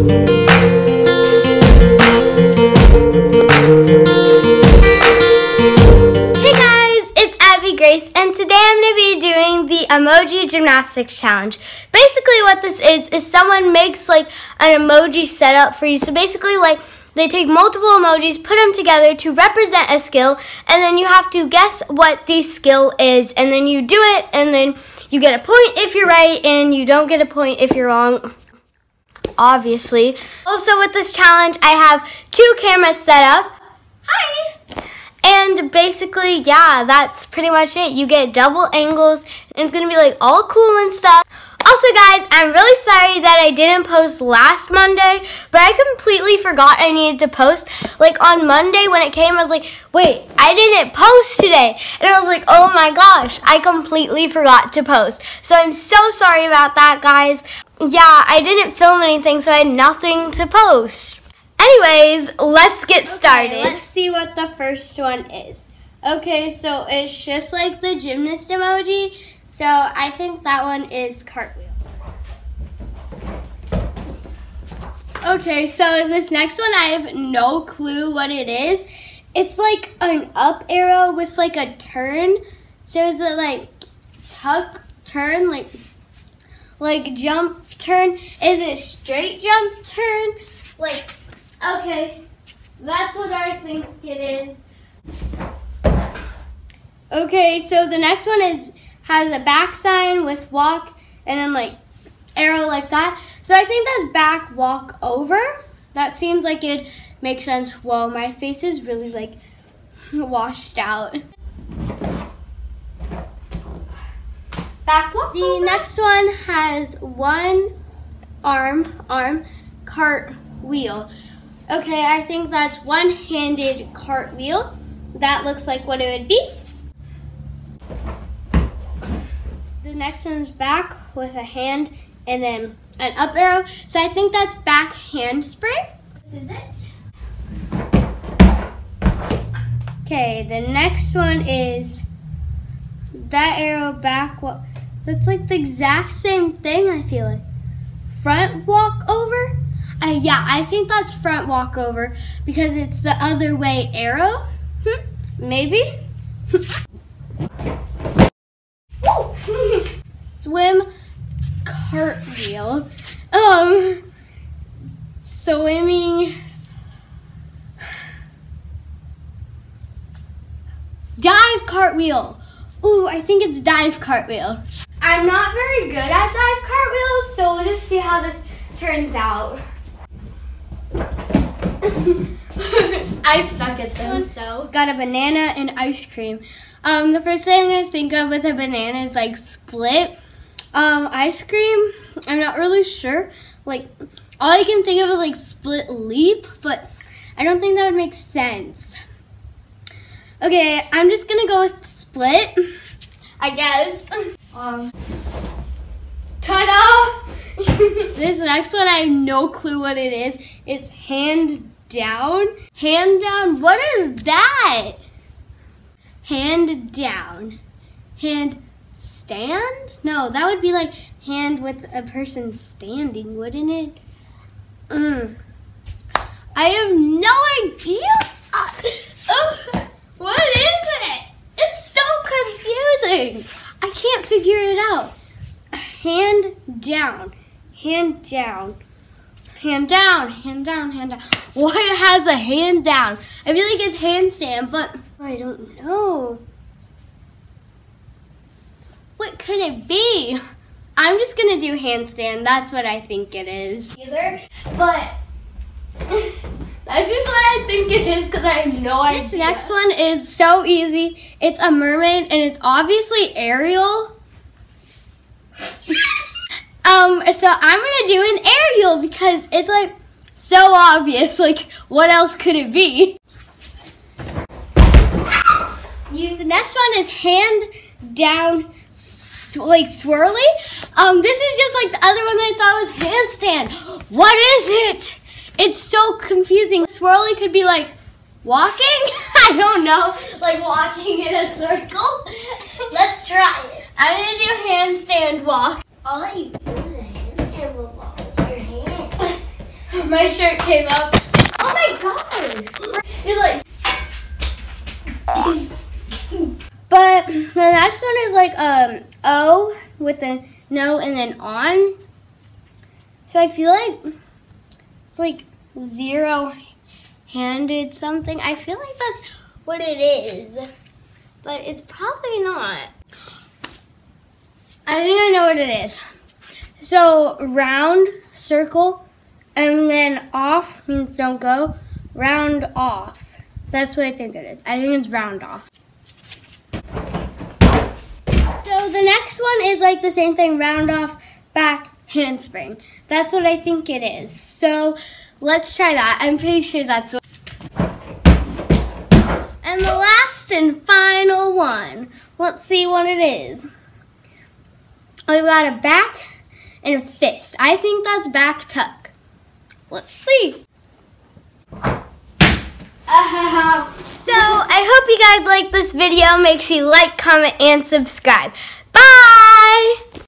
Hey guys, it's Abby Grace, and today I'm going to be doing the emoji gymnastics challenge. Basically, what this is is someone makes like an emoji setup for you. So basically, like they take multiple emojis, put them together to represent a skill, and then you have to guess what the skill is, and then you do it, and then you get a point if you're right, and you don't get a point if you're wrong. Obviously. Also, with this challenge, I have two cameras set up. Hi! And basically, yeah, that's pretty much it. You get double angles, and it's gonna be like all cool and stuff. Also, guys, I'm really sorry that I didn't post last Monday, but I completely forgot I needed to post. Like on Monday when it came, I was like, wait, I didn't post today. And I was like, oh my gosh, I completely forgot to post. So I'm so sorry about that, guys. Yeah, I didn't film anything, so I had nothing to post. Anyways, let's get started. Let's see what the first one is. Okay, so it's just like the gymnast emoji. So I think that one is cartwheel. Okay, so this next one I have no clue what it is. It's like an up arrow with like a turn. So is it like tuck, turn, like like jump, turn? Is it straight jump, turn? Like Okay, that's what I think it is. Okay, so the next one is has a back sign with walk and then like arrow like that. So I think that's back walk over. That seems like it makes sense. Whoa, my face is really like washed out. Back The next one has one arm, arm, cartwheel. Okay, I think that's one-handed cartwheel. That looks like what it would be. The next one's back with a hand and then an up arrow. So I think that's back handspring. This is it. Okay, the next one is that arrow back. That's like the exact same thing, I feel like. Front walk over? Uh, yeah, I think that's front walk over because it's the other way arrow. Hmm, maybe. Swim cartwheel. Um, swimming. Dive cartwheel. Ooh, I think it's dive cartwheel. I'm not very good at dive cartwheels, so we'll just see how this turns out. I suck at them, so. It's got a banana and ice cream. Um, the first thing I think of with a banana is like split. Um, ice cream, I'm not really sure. Like, all I can think of is like split leap, but I don't think that would make sense. Okay, I'm just gonna go with split, I guess. Um, ta-da! This next one, I have no clue what it is. It's hand down. Hand down, what is that? Hand down. Hand stand? No, that would be like hand with a person standing, wouldn't it? Mm. I have no idea. Uh, what is it? It's so confusing. I can't figure it out. Hand down, hand down, hand down, hand down, hand down. What has a hand down? I feel like it's handstand, but I don't know. What could it be? I'm just gonna do handstand. That's what I think it is. Either, but that's just what I think it is because I have no idea. This next one is so easy. It's a mermaid and it's obviously Ariel. um, so I'm gonna do an Ariel because it's like so obvious. Like, what else could it be? You, the next one is hand down, like swirly. Um, this is just like the other one I thought was handstand. What is it? It's so confusing. Swirly could be like walking. I don't know, like walking in a circle. Let's try it. I'm gonna do handstand walk. All that you do is a handstand walk with your hands. my shirt came up. Oh my gosh! You're like. But the next one is like um O with a no and then on. So I feel like it's like zero handed something. I feel like that's what it is. But it's probably not. I think I know what it is. So round, circle, and then off means don't go. Round off. That's what I think it is. I think it's round off. So the next one is like the same thing, round off, back, handspring. That's what I think it is. So let's try that. I'm pretty sure that's what. And the last and final one. Let's see what it is. Oh, We've got a back and a fist. I think that's back tuck. Let's see. So I hope you guys like this video. Make sure you like, comment, and subscribe. Bye!